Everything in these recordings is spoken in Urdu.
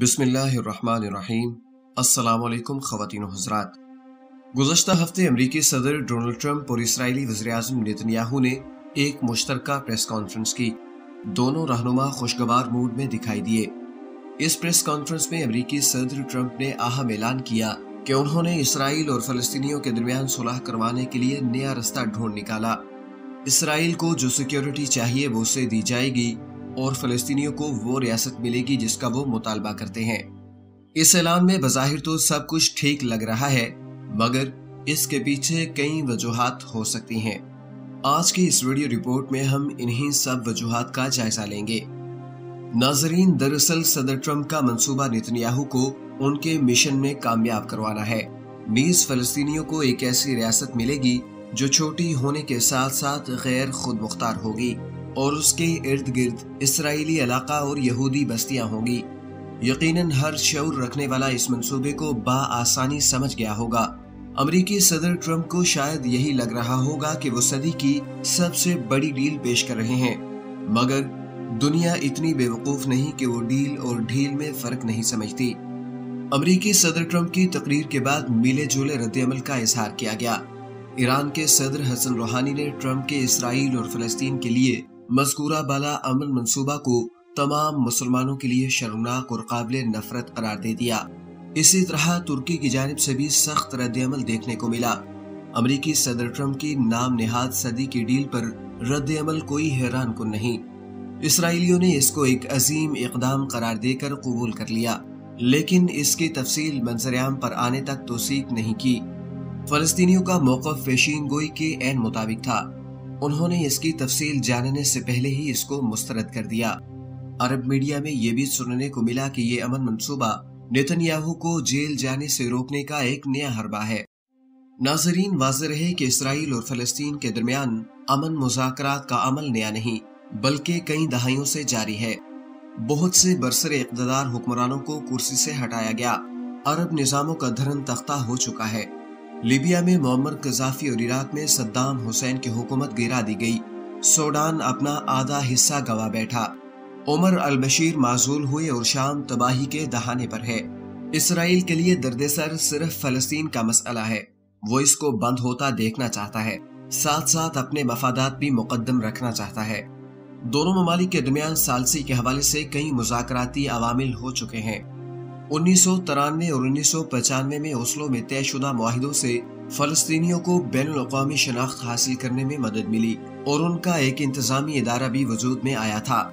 بسم اللہ الرحمن الرحیم۔ السلام علیکم خواتین و حضرات۔ گزشتہ ہفتے امریکی صدر ڈونلڈ ٹرمپ اور اسرائیلی وزیراعظم نیتنیاہو نے ایک مشترکہ پریس کانفرنس کی۔ دونوں رہنما خوشگوار موڈ میں دکھائی دیے۔ اس پریس کانفرنس میں امریکی صدر ٹرمپ نے اہم اعلان کیا کہ انہوں نے اسرائیل اور فلسطینیوں کے درمیان صلح کروانے کے لیے نیا رستہ ڈھونڈ نکالا۔ اسرائیل کو جو سیکیورٹی چاہیے وہ اسے دی جائے گی۔ اور فلسطینیوں کو وہ ریاست ملے گی جس کا وہ مطالبہ کرتے ہیں۔ اس اعلان میں بظاہر تو سب کچھ ٹھیک لگ رہا ہے، مگر اس کے پیچھے کئی وجوہات ہو سکتی ہیں۔ آج کی اس ویڈیو رپورٹ میں ہم انہی سب وجوہات کا جائزہ لیں گے۔ ناظرین، دراصل صدر ٹرمپ کا منصوبہ نتنیاہو کو ان کے مشن میں کامیاب کروانا ہے۔ نیز فلسطینیوں کو ایک ایسی ریاست ملے گی جو چھوٹی ہونے کے ساتھ ساتھ غیر خود مختار ہوگی۔ اور اس کے ارد گرد اسرائیلی علاقہ اور یہودی بستیاں ہوں گی۔ یقیناً ہر شعور رکھنے والا اس منصوبے کو با آسانی سمجھ گیا ہوگا۔ امریکی صدر ٹرمپ کو شاید یہی لگ رہا ہوگا کہ وہ صدی کی سب سے بڑی ڈیل پیش کر رہے ہیں۔ مگر دنیا اتنی بے وقوف نہیں کہ وہ ڈیل اور ڈھیل میں فرق نہیں سمجھتی۔ امریکی صدر ٹرمپ کی تقریر کے بعد میلے جولے رد عمل کا اظہار کیا گیا۔ ایران کے صدر حسن روحانی نے ٹرمپ کے اسرائیل اور فلسطین کے لیے مذکورہ بالا امن منصوبہ کو تمام مسلمانوں کے لیے شرمناک اور قابل نفرت قرار دے دیا۔ اسی طرح ترکی کی جانب سے بھی سخت رد عمل دیکھنے کو ملا۔ امریکی صدر ٹرمپ کی نام نہاد صدی کی ڈیل پر رد عمل کوئی حیران کن نہیں۔ اسرائیلیوں نے اس کو ایک عظیم اقدام قرار دے کر قبول کر لیا، لیکن اس کی تفصیل منظر عام پر آنے تک توثیق نہیں کی۔ فلسطینیوں کا موقف پیشین گوئی کے عین مطابق تھا۔ انہوں نے اس کی تفصیل جاننے سے پہلے ہی اس کو مسترد کر دیا۔ عرب میڈیا میں یہ بھی سننے کو ملا کہ یہ امن منصوبہ نیتنیاہو کو جیل جانے سے روکنے کا ایک نیا حربہ ہے۔ ناظرین واضح رہے کہ اسرائیل اور فلسطین کے درمیان امن مذاکرات کا عمل نیا نہیں، بلکہ کئی دہائیوں سے جاری ہے۔ بہت سے برسر اقتدار حکمرانوں کو کرسی سے ہٹایا گیا۔ عرب نظاموں کا دھرن تختہ ہو چکا ہے۔ لیبیا میں معمر قذافی اور عراق میں صدام حسین کی حکومت گرا دی گئی۔ سوڈان اپنا آدھا حصہ گوا بیٹھا۔ عمر البشیر معذول ہوئے اور شام تباہی کے دہانے پر ہے۔ اسرائیل کے لیے درد سر صرف فلسطین کا مسئلہ ہے۔ وہ اس کو بند ہوتا دیکھنا چاہتا ہے۔ ساتھ ساتھ اپنے مفادات بھی مقدم رکھنا چاہتا ہے۔ دونوں ممالک کے درمیان سالسی کے حوالے سے کئی مذاکراتی عوامل ہو چکے ہیں۔ انیس سو ترانوے اور انیس سو پچانوے میں اوسلو میں طے شدہ معاہدوں سے فلسطینیوں کو بین الاقوامی شناخت حاصل کرنے میں مدد ملی اور ان کا ایک انتظامی ادارہ بھی وجود میں آیا تھا۔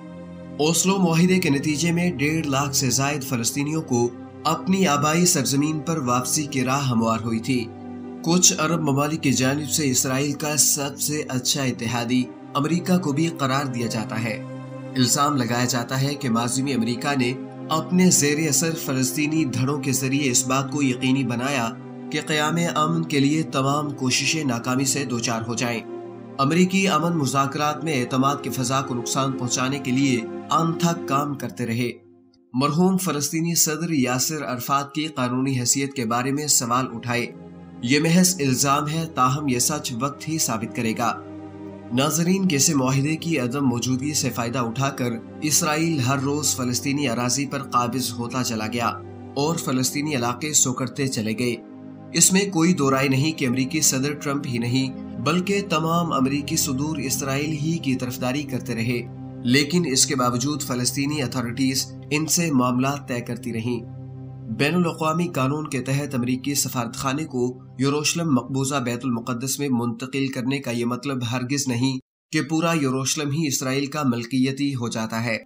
اوسلو معاہدے کے نتیجے میں ڈیڑھ لاکھ سے زائد فلسطینیوں کو اپنی آبائی سرزمین پر واپسی کی راہ ہموار ہوئی تھی۔ کچھ عرب ممالک کی جانب سے اسرائیل کا سب سے اچھا اتحادی امریکہ کو بھی قرار دیا جاتا ہے۔ الزام لگایا جاتا ہے کہ ماضی میں امریکہ نے اپنے زیر اثر فلسطینی دھڑوں کے ذریعے اس بات کو یقینی بنایا کہ قیام امن کے لیے تمام کوششیں ناکامی سے دوچار ہو جائیں۔ امریکی امن مذاکرات میں اعتماد کی فضا کو نقصان پہنچانے کے لیے ان تھک کام کرتے رہے۔ مرحوم فلسطینی صدر یاسر عرفات کی قانونی حیثیت کے بارے میں سوال اٹھائے۔ یہ محض الزام ہے تاہم یہ سچ وقت ہی ثابت کرے گا۔ ناظرین، کیسے معاہدے کی عدم موجودگی سے فائدہ اٹھا کر اسرائیل ہر روز فلسطینی اراضی پر قابض ہوتا چلا گیا اور فلسطینی علاقے سوکرتے چلے گئے۔ اس میں کوئی دو رائے نہیں کہ امریکی صدر ٹرمپ ہی نہیں، بلکہ تمام امریکی صدور اسرائیل ہی کی طرفداری کرتے رہے۔ لیکن اس کے باوجود فلسطینی اتھارٹیز ان سے معاملات طے کرتی رہیں۔ بین الاقوامی قانون کے تحت امریکی سفارت خانے کو یوروشلم مقبوضہ بیت المقدس میں منتقل کرنے کا یہ مطلب ہرگز نہیں کہ پورا یوروشلم ہی اسرائیل کا ملکیتی ہو جاتا ہے۔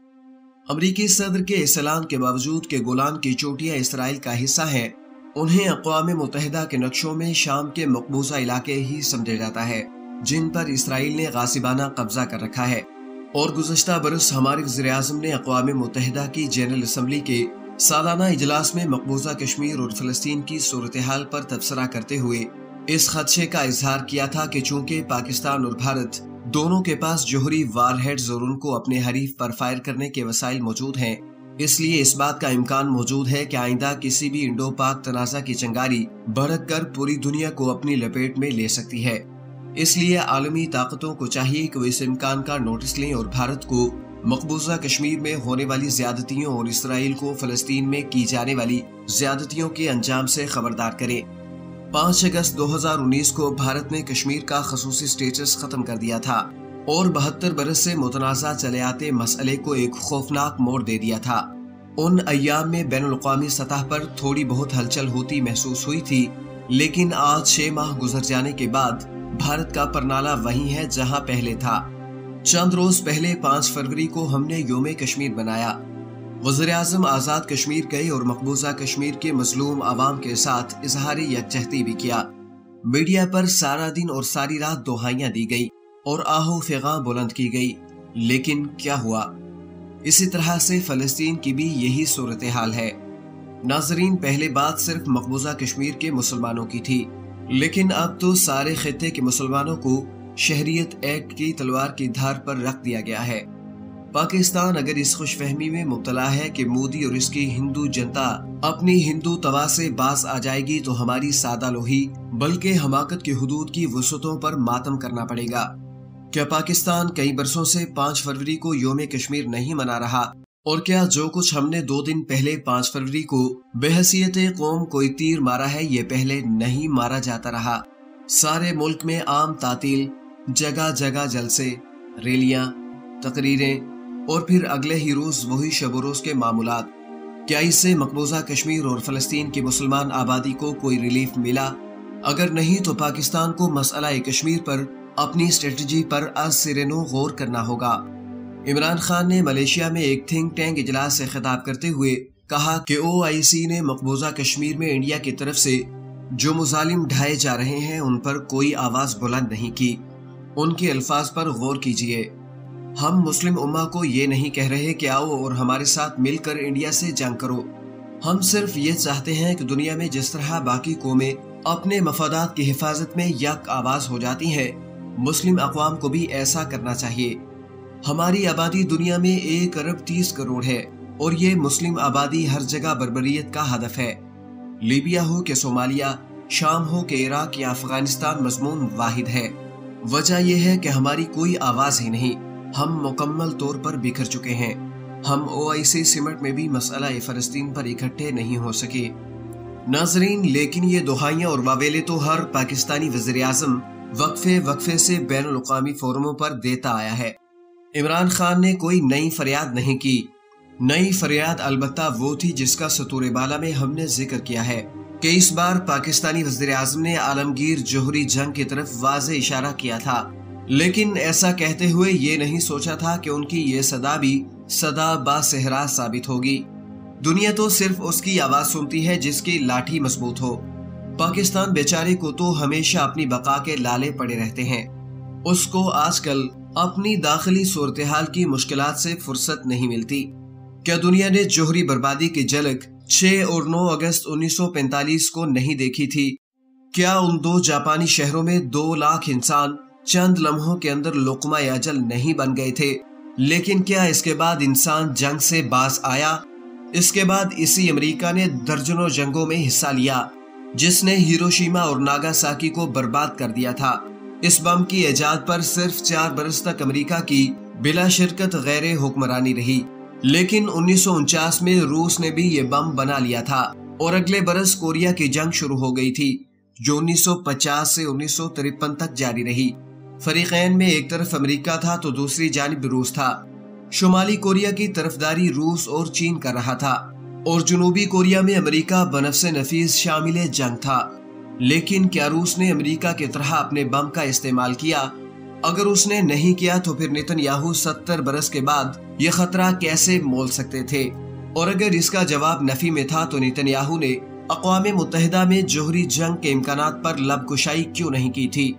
امریکی صدر کے اعلان کے باوجود کہ گولان کی چوٹیاں اسرائیل کا حصہ ہیں، انہیں اقوام متحدہ کے نقشوں میں شام کے مقبوضہ علاقے ہی سمجھا جاتا ہے، جن پر اسرائیل نے غاسبانہ قبضہ کر رکھا ہے۔ اور گزشتہ برس ہمارے وزیر اعظم نے اقوام متحدہ کی جنرل اسمبلی کے سالانہ اجلاس میں مقبوضہ کشمیر اور فلسطین کی صورتحال پر تبصرہ کرتے ہوئے اس خدشے کا اظہار کیا تھا کہ چونکہ پاکستان اور بھارت دونوں کے پاس جوہری وار ہیڈز اور ان کو اپنے حریف پر فائر کرنے کے وسائل موجود ہیں، اس لیے اس بات کا امکان موجود ہے کہ آئندہ کسی بھی انڈو پاک تنازع کی چنگاری بڑھ کر پوری دنیا کو اپنی لپیٹ میں لے سکتی ہے۔ اس لیے عالمی طاقتوں کو چاہیے کہ وہ اس امکان کا نوٹس لیں اور بھارت کو مقبوضہ کشمیر میں ہونے والی زیادتیوں اور اسرائیل کو فلسطین میں کی جانے والی زیادتیوں کے انجام سے خبردار کرے پانچ اگست دو ہزار انیس کو بھارت نے کشمیر کا خصوصی سٹیٹس ختم کر دیا تھا اور بہتر برس سے متنازع چلے آتے مسئلے کو ایک خوفناک موڑ دے دیا تھا۔ ان ایام میں بین الاقوامی سطح پر تھوڑی بہت ہلچل ہوتی محسوس ہوئی تھی، لیکن آج چھ ماہ گزر جانے کے بعد بھارت کا پرنالہ وہی ہے جہاں پہلے تھا۔ چند روز پہلے پانچ فروری کو ہم نے یوم کشمیر بنایا وزیر اعظم آزاد کشمیر گئے اور مقبوضہ کشمیر کے مظلوم عوام کے ساتھ اظہار یکجہتی بھی کیا۔ میڈیا پر سارا دن اور ساری رات دہائیاں دی گئی اور آہو فغاں بلند کی گئی لیکن کیا ہوا؟ اسی طرح سے فلسطین کی بھی یہی صورتحال ہے۔ ناظرین، پہلے بات صرف مقبوضہ کشمیر کے مسلمانوں کی تھی، لیکن اب تو سارے خطے کے مسلمانوں کو شہریت ایکٹ کی تلوار کی دھار پر رکھ دیا گیا ہے۔ پاکستان اگر اس خوش فہمی میں مبتلا ہے کہ مودی اور اس کی ہندو جنتا اپنی ہندو توا سے باز آ جائے گی تو ہماری سادہ لوہی، بلکہ حماقت کی حدود کی وسعتوں پر ماتم کرنا پڑے گا۔ کیا پاکستان کئی برسوں سے پانچ فروری کو یوم کشمیر نہیں منا رہا؟ اور کیا جو کچھ ہم نے دو دن پہلے پانچ فروری کو بحثیت قوم کوئی تیر مارا ہے، یہ پہلے نہیں مارا جاتا رہا۔ سارے ملک میں عام تعطیل جگہ جگہ جلسے، ریلیاں، تقریریں اور پھر اگلے ہی روز وہی شب و روز کے معمولات۔ کیا اس سے مقبوضہ کشمیر اور فلسطین کی مسلمان آبادی کو کوئی ریلیف ملا؟ اگر نہیں تو پاکستان کو مسئلہ کشمیر پر اپنی اسٹریٹجی پر از سرنو غور کرنا ہوگا۔ عمران خان نے ملیشیا میں ایک تھنک ٹینک اجلاس سے خطاب کرتے ہوئے کہا کہ او آئی سی نے مقبوضہ کشمیر میں انڈیا کی طرف سے جو مظالم ڈھائے جا رہے ہیں ان پر کوئی آواز بلند نہیں کی۔ ان کے الفاظ پر غور کیجیے۔ ہم مسلم امہ کو یہ نہیں کہہ رہے کہ آؤ اور ہمارے ساتھ مل کر انڈیا سے جنگ کرو۔ ہم صرف یہ چاہتے ہیں کہ دنیا میں جس طرح باقی قومیں اپنے مفادات کی حفاظت میں یک آواز ہو جاتی ہیں، مسلم اقوام کو بھی ایسا کرنا چاہیے۔ ہماری آبادی دنیا میں ایک ارب تیس کروڑ ہے اور یہ مسلم آبادی ہر جگہ بربریت کا ہدف ہے۔ لیبیا ہو کہ صومالیہ، شام ہو کہ عراق یا افغانستان مضمون واحد ہے۔ وجہ یہ ہے کہ ہماری کوئی آواز ہی نہیں۔ ہم مکمل طور پر بکھر چکے ہیں۔ ہم او آئی سی سمٹ میں بھی مسئلہ فلسطین پر اکٹھے نہیں ہو سکے۔ ناظرین، لیکن یہ دہائیاں اور واویلے تو ہر پاکستانی وزیر اعظم وقفے وقفے سے بین الاقوامی فورموں پر دیتا آیا ہے۔ عمران خان نے کوئی نئی فریاد نہیں کی۔ نئی فریاد البتہ وہ تھی جس کا سطور بالا میں ہم نے ذکر کیا ہے۔ کہ اس بار پاکستانی وزیر اعظم نے عالمگیر جوہری جنگ کی طرف واضح اشارہ کیا تھا۔ لیکن ایسا کہتے ہوئے یہ نہیں سوچا تھا کہ ان کی یہ صدا بھی صدا با سہرا ثابت ہوگی۔ دنیا تو صرف اس کی آواز سنتی ہے جس کی لاٹھی مضبوط ہو۔ پاکستان بیچارے کو تو ہمیشہ اپنی بقا کے لالے پڑے رہتے ہیں۔ اس کو آج کل اپنی داخلی صورتحال کی مشکلات سے فرصت نہیں ملتی۔ کیا دنیا نے جوہری بربادی کی جلک چھ اور نو اگست انیس سو پینتالیس کو نہیں دیکھی تھی۔ کیا ان دو جاپانی شہروں میں دو لاکھ انسان چند لمحوں کے اندر لقمہ اجل نہیں بن گئے تھے؟ لیکن کیا اس کے بعد انسان جنگ سے باز آیا؟ اس کے بعد اسی امریکہ نے درجنوں جنگوں میں حصہ لیا، جس نے ہیروشیما اور ناگا ساکی کو برباد کر دیا تھا۔ اس بم کی ایجاد پر صرف چار برس تک امریکہ کی بلا شرکت غیر حکمرانی رہی۔ لیکن انیس سو انچاس میں روس نے بھی یہ بم بنا لیا تھا اور اگلے برس کوریا کی جنگ شروع ہو گئی تھی، جو انیس سو پچاس سے انیس سو ترپن تک جاری رہی۔ فریقین میں ایک طرف امریکہ تھا تو دوسری جانب روس تھا۔ شمالی کوریا کی طرفداری روس اور چین کر رہا تھا اور جنوبی کوریا میں امریکہ بنفس نفیس شامل جنگ تھا۔ لیکن کیا روس نے امریکہ کی طرح اپنے بم کا استعمال کیا؟ اگر اس نے نہیں کیا تو پھر نتن یاہو ستر برس کے بعد یہ خطرہ کیسے مول سکتے تھے؟ اور اگر اس کا جواب نفی میں تھا تو نتن یاہو نے اقوام متحدہ میں جوہری جنگ کے امکانات پر لب کشائی کیوں نہیں کی تھی؟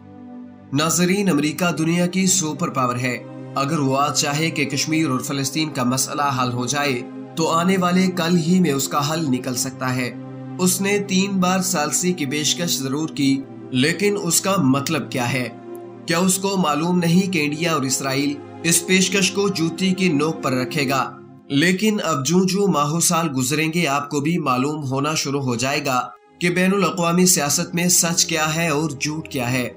ناظرین، امریکہ دنیا کی سپر پاور ہے۔ اگر وہ آج چاہے کہ کشمیر اور فلسطین کا مسئلہ حل ہو جائے، تو آنے والے کل ہی میں اس کا حل نکل سکتا ہے۔ اس نے تین بار سالسی کی پیشکش ضرور کی، لیکن اس کا مطلب کیا ہے؟ کیا اس کو معلوم نہیں کہ انڈیا اور اسرائیل اس پیشکش کو جوتی کی نوک پر رکھے گا۔ لیکن اب جو جو ماہو سال گزریں گے، آپ کو بھی معلوم ہونا شروع ہو جائے گا کہ بین الاقوامی سیاست میں سچ کیا ہے اور جھوٹ کیا ہے۔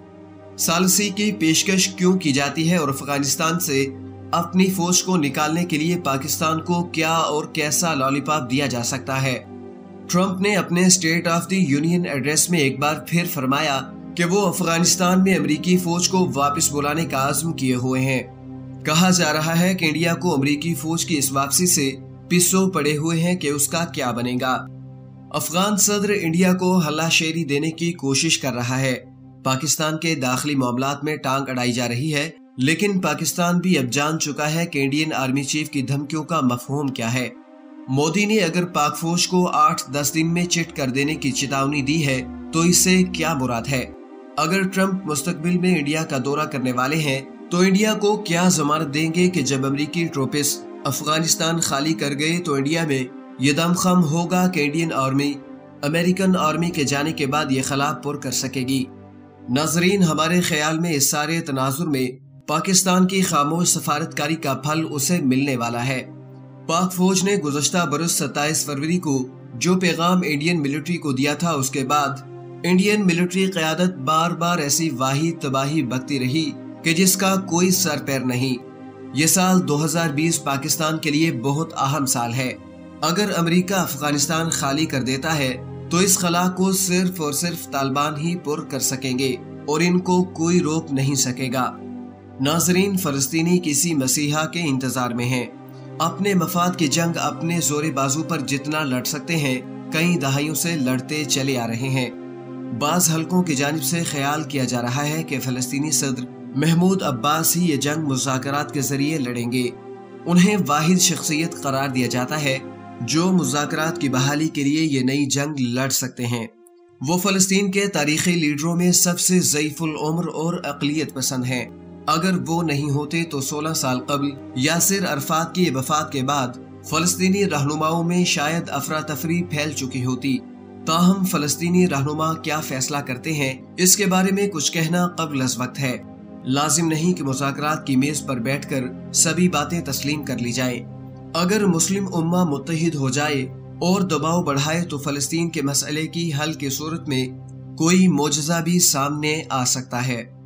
سالسی کی پیشکش کیوں کی جاتی ہے اور افغانستان سے اپنی فوج کو نکالنے کے لیے پاکستان کو کیا اور کیسا لالی پاپ دیا جا سکتا ہے؟ ٹرمپ نے اپنے state of the union address میں ایک بار پھر فرمایا کہ وہ افغانستان میں امریکی فوج کو واپس بلانے کا عزم کیے ہوئے ہیں۔ کہا جا رہا ہے کہ انڈیا کو امریکی فوج کی اس واپسی سے پسو پڑے ہوئے ہیں کہ اس کا کیا بنے گا۔ افغان صدر انڈیا کو ہلا شیری دینے کی کوشش کر رہا ہے۔ پاکستان کے داخلی معاملات میں ٹانگ اڑائی جا رہی ہے، لیکن پاکستان بھی اب جان چکا ہے کہ انڈین آرمی چیف کی دھمکیوں کا مفہوم کیا ہے۔ مودی نے اگر پاک فوج کو آٹھ دس دن میں چٹ کر دینے کی چتاونی دی ہے، تو اس سے کیا مراد ہے؟ اگر ٹرمپ مستقبل میں انڈیا کا دورہ کرنے والے ہیں، تو انڈیا کو کیا ضمانت دیں گے کہ جب امریکی ٹروپس افغانستان خالی کر گئے تو انڈیا میں یہ دم خم ہوگا کہ انڈین آرمی، امریکن آرمی کے جانے کے بعد یہ خلا پر کر سکے گی۔ ناظرین، ہمارے خیال میں اس سارے تناظر میں پاکستان کی خاموش سفارتکاری کا پھل اسے ملنے والا ہے۔ پاک فوج نے گزشتہ برس ستائیس فروری کو جو پیغام انڈین ملٹری کو دیا تھا، اس کے بعد انڈین ملٹری قیادت بار بار ایسی واحد تباہی بکتی رہی کہ جس کا کوئی سر پیر نہیں۔ یہ سال دو ہزار بیس پاکستان کے لیے بہت اہم سال ہے۔ اگر امریکہ افغانستان خالی کر دیتا ہے، تو اس خلا کو صرف اور صرف طالبان ہی پر کر سکیں گے اور ان کو کوئی روک نہیں سکے گا۔ ناظرین، فلسطینی کسی مسیحا کے انتظار میں ہیں۔ اپنے مفاد کی جنگ اپنے زور بازو پر جتنا لڑ سکتے ہیں، کئی دہائیوں سے لڑتے چلے آ رہے ہیں۔ بعض حلقوں کی جانب سے خیال کیا جا رہا ہے کہ فلسطینی صدر محمود عباس ہی یہ جنگ مذاکرات کے ذریعے لڑیں گے۔ انہیں واحد شخصیت قرار دیا جاتا ہے جو مذاکرات کی بحالی کے لیے یہ نئی جنگ لڑ سکتے ہیں۔ وہ فلسطین کے تاریخی لیڈروں میں سب سے ضعیف العمر اور اقلیت پسند ہیں۔ اگر وہ نہیں ہوتے تو سولہ سال قبل یاسر عرفات کی وفات کے بعد فلسطینی رہنماؤں میں شاید افراتفری پھیل چکی ہوتی۔ تاہم فلسطینی رہنما کیا فیصلہ کرتے ہیں؟ اس کے بارے میں کچھ کہنا قبل از وقت ہے۔ لازم نہیں کہ مذاکرات کی میز پر بیٹھ کر سبھی باتیں تسلیم کر لی جائیں۔ اگر مسلم امہ متحد ہو جائے اور دباؤ بڑھائے تو فلسطین کے مسئلے کی حل کے صورت میں کوئی معجزہ بھی سامنے آ سکتا ہے۔